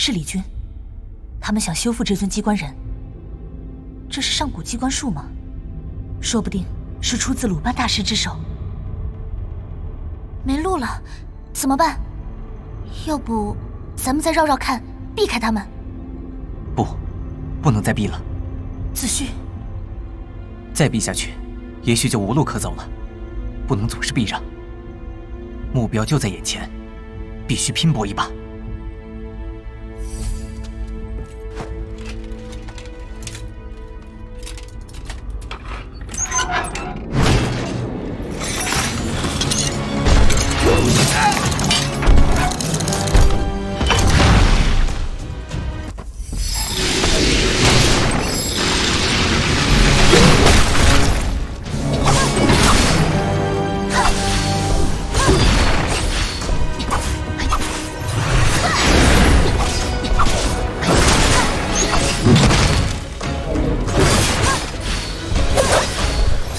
是李军，他们想修复这尊机关人。这是上古机关术吗？说不定是出自鲁班大师之手。没路了，怎么办？要不咱们再绕绕看，避开他们？不，不能再避了。子虚，再避下去，也许就无路可走了。不能总是避让，目标就在眼前，必须拼搏一把。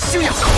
星耀